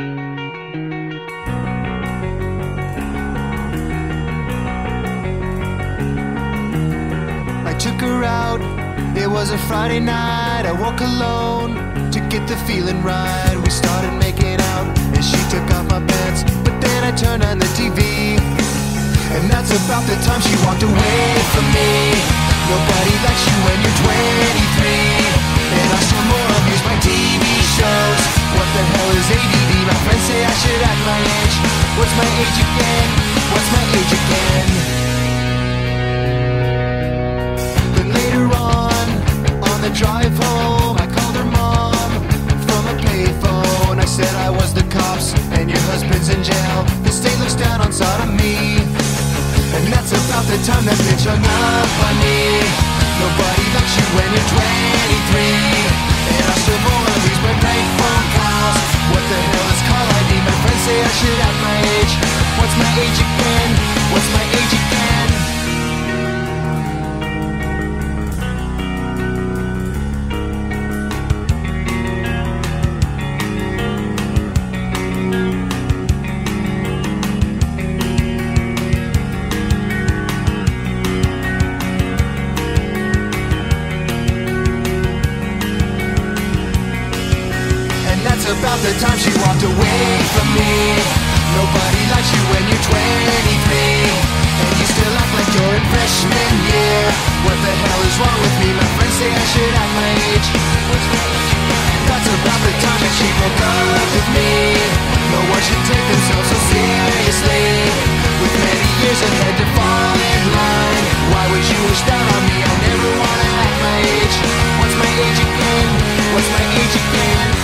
I took her out, it was a Friday night. I walk alone to get the feeling right. We started making out, and she took off my pants. But then I turned on the TV, and that's about the time she walked away. What's my age again? What's my age again? Then later on, on the drive home, I called her mom from a payphone. I said I was the cops and your husband's in jail. The state looks down on sodomy. And that's about the time that bitch hung up on me. Nobody likes you when you're 23. And I still of these my prank phone calls. What the hell is caller ID? My friends say I should have age. Again? What's my age again? And that's about the time she walked away from me. Wrong with me? My friends say I should act my age. That's about the time that she broke up with me. No one should take themselves so seriously. With many years ahead to fall in line. Why would you wish that on me? I never wanna act my age. What's my age again? What's my age again?